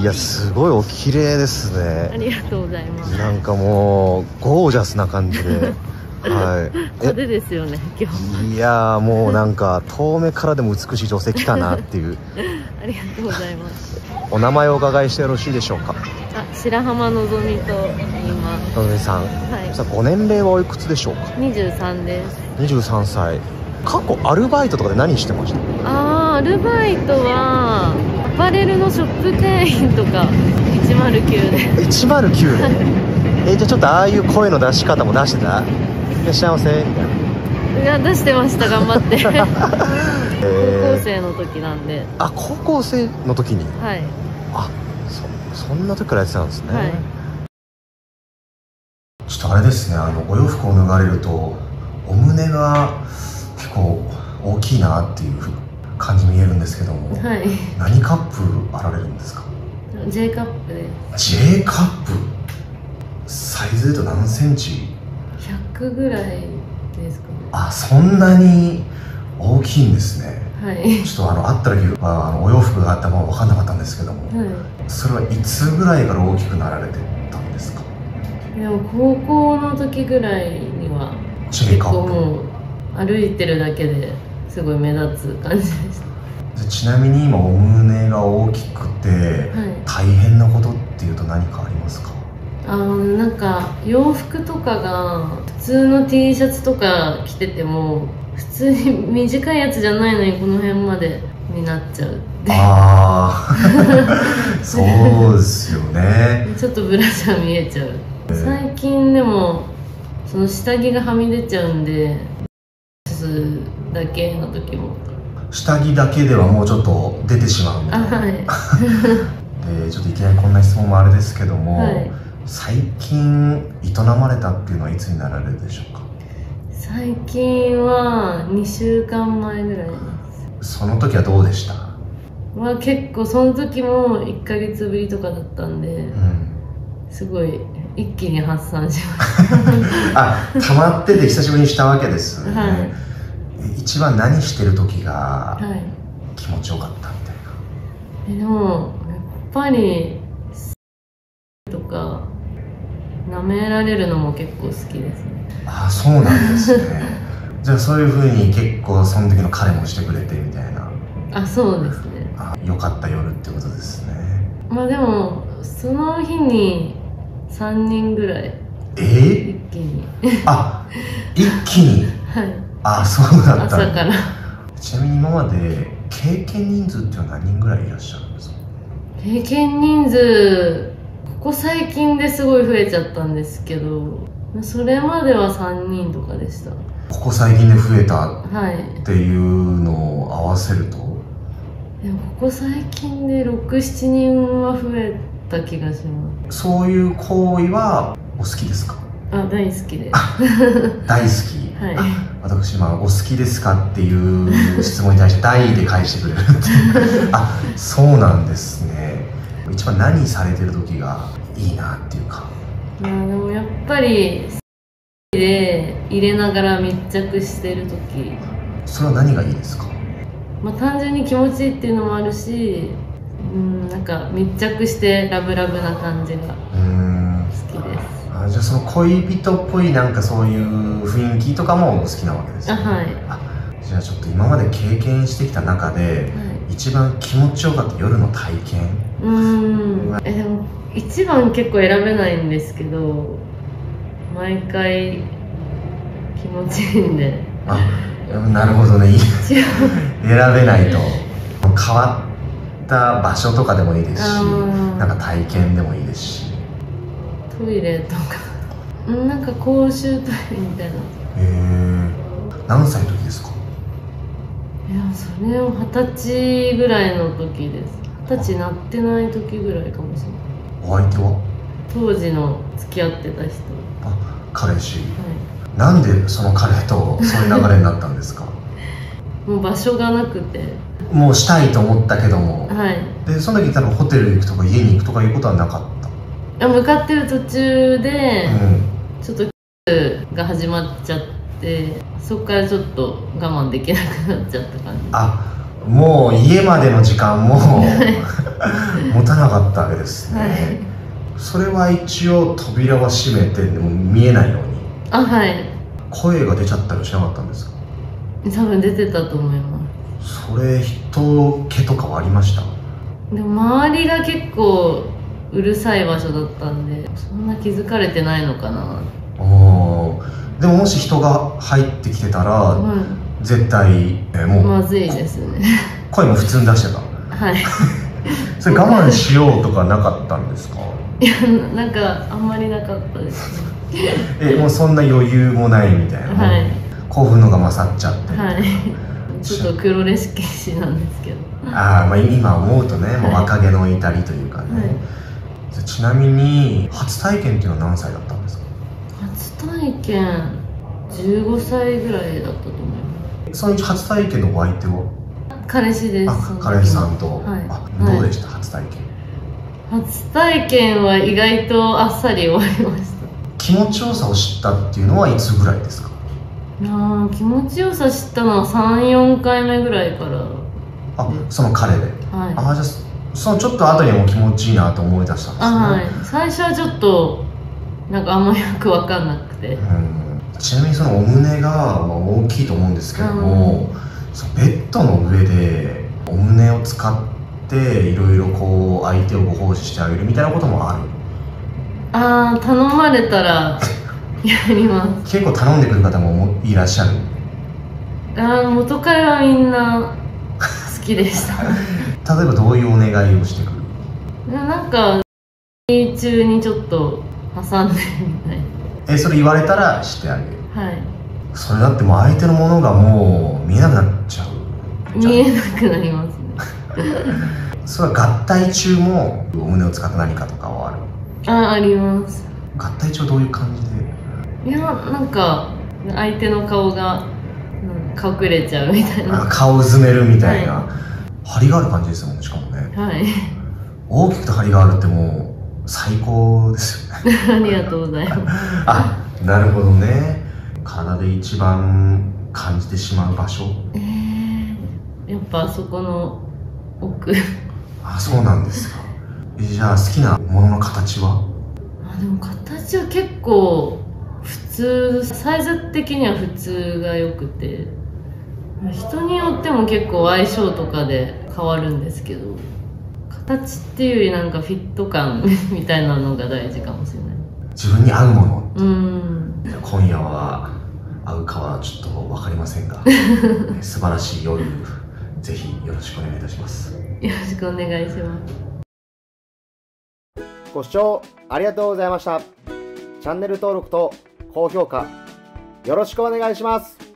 いやすごいお綺麗ですあねりがとうございます。なんかもうゴージャスな感じで。はい。派手ですよね今日えいやーもうなんか遠目からでも美しい女性来たなっていう。ありがとうございます。お名前をお伺いしてよろしいでしょうか？あ白浜のぞみと言います。のぞみさん、はい。さあご年齢はおいくつでしょうか？23です。23歳。過去アルバイトとかで何してました？あーアルバイトはアパレルのショップ店員とか109で。109で？えじゃあちょっとああいう声の出し方も出してた？いらっしゃいませ。みたいな。いや出してました頑張って。高 校えー、生の時なんで。あ高校生の時に？はい。あそそんな時からやってたんですね、はい。ちょっとあれですねあのお洋服を脱がれるとお胸が結構大きいなっていう感じに見えるんですけども、はい。何カップあられるんですか？J カップで。J カップ？サイズでと何センチ？100ぐらいですかね。あそんなに大きいんですね。はい。ちょっとあのあった時はあのお洋服があったまま分かんなかったんですけどもはそれはいつぐらいから大きくなられてたんですか？いでも高校の時ぐらいには結構もう歩いてるだけですごい目立つ感じでした。でちなみに今お胸が大きくてはい。大変なことっていうと何かありますか？あのなんか洋服とかが普通の T シャツとか着てても普通に短いやつじゃないのにこの辺までになっちゃうああ そうですよね。ちょっとブラジャー見えちゃう。最近でもその下着がはみ出ちゃうんでスだけの時も。下着だけではもうちょっと出てしまうみたあいなはい。でちょっといきなりこんな質問もあれですけども、はい。最近営まれたっていうのはいつになられるでしょうか？最近は2週間前ぐらいです。その時はどうでした？まあ結構その時も1ヶ月ぶりとかだったんでうん。すごい一気に発散しまし あ溜まってて久しぶりにしたわけですね、はい。え一番何してる時が気持ちよかったみたいな、えでもやっぱりとか舐められるのも結構好きですね。ああそうなんですね。じゃあそういうふうに結構その時の彼もしてくれてみたいな。あそうですね。あよかった夜ってことですね。まあでもその日に3人ぐらい。えー、一気に。あ一気に？はいあそうだった朝から。ちなみに今まで経験人数っていうのは何人ぐらいいらっしゃるんですか？経験人数ここ最近ですごい増えちゃったんですけどそれまでは3人とかでした。ここ最近で増えたはい。っていうのを合わせると？でもここ最近で67人は増えた気がしまそういう行為はお好きですか？すあ大好きで。す大好き、はい。あ私今お好きですかっていう質問に対して大で返してくれるっていう。あそうなんですね。一番何されてる時がいいなっていうか。まあでもやっぱりで入れながら密着してる時。それは何がいいですか？まあ単純に気持ちいいっていうのもあるしうんなんか密着してラブラブな感じが。うーんあじゃあその恋人っぽいなんかそういう雰囲気とかもお好きなわけですね。あはい。あじゃあちょっと今まで経験してきた中ではい。一番気持ちよかった夜の体験。うーん。えでも一番結構選べないんですけど毎回気持ちいいんで。あなるほどね。選べないと。変わった場所とかでもいいですしなんか体験でもいいですしトイレとか。うんなんか公衆トイレみたいな。へえ何歳の時ですか？いやそれを二十歳ぐらいの時です。二十歳なってない時ぐらいかもしれない。お相手は？当時の付き合ってた人。あ彼氏。はなんでその彼とそういう流れになったんですか？い もう場所がなくて。もうしたいと思ったけども。はい。でその時多分ホテル行くとか家に行くとかいうことはなかった？あ向かってる途中で、うん。ちょっとが始まっちゃってそこからちょっと我慢できなくなっちゃった感じ。あもう家までの時間も 持たなかったわけですね、はい。それは一応扉は閉めてでも見えないように。あはい。声が出ちゃったりしなかったんですか？多分出てたと思いまそれ人気とかはありました？すでも周りが結構うるさい場所だったんでそんな気づかれてないのかな。おー。でももし人が入ってきてたらは絶対、えもうまずいですね。声も普通に出してた。はい。それ我慢しようとかなかったんですか？いやなんかあんまりなかったですね。えもうそんな余裕もないみたいな、はい。興奮のが勝っちゃって、はい。ちょっと黒レシ消しなんですけど。ああまあ今思うとね、もうはい若気の至りというかね、はいじゃあちなみに初体験っていうのは何歳だったんですか？初体験15歳ぐらいだったと思いまそのうち初体験のお相手はす彼氏です。あ彼氏さんと、はいあはい。どうでした、初体験。初体験は意外とあっさり終わりました。気持ちよさを知ったっていうのはいつぐらいですか？いやー気持ちよさ知ったのは34回目ぐらいから。あその彼で。はい。あじゃあそのちょっと後にも気持ちいいなと思い出したんですはい。最初はちょっとなんかあんまよく分かんなくて。うん。ちなみにそのお胸がまあ大きいと思うんですけども、そのベッドの上でお胸を使っていろいろこう相手をご奉仕してあげるみたいなこともある。ああ頼まれたら やります。結構頼んでくる方もいらっしゃる。あー元彼はみんな好きでした 例えばどういうお願いをしてくる？なんか中にちょっと挟んでみたいえそれ言われたらしてあげる。なはい。それだってもう相手のものがもう見えなくなっちゃう。見えなくなりますね。それは合体中もお胸を使った何かとかはある？ああります。合体中はどういう感じで？いやなんか相手の顔がうん隠れちゃうみたいあな顔をうずめるみたいな、張りがある感じですもんねしかもね。はい。大きくて張りがあるってもう最高ですよね。ありがとうございます。あなるほどね。体で一番感じてしまう場所。えー、やっぱあそこの奥。あそうなんですか。えじゃあ好きなものの形は？あでも形は結構普通サイズ的には普通が良くて人によっても結構相性とかで変わるんですけど形っていうよりなんかフィット感みたいなのが大事かもしれない。自分に合うもの。うん。今夜は合うかはちょっと分かりませんがね 素晴らしい夜ぜひよろしくお願いいたします。よろしくお願いします。ご視聴ありがとうございました。チャンネル登録と高評価よろしくお願いします。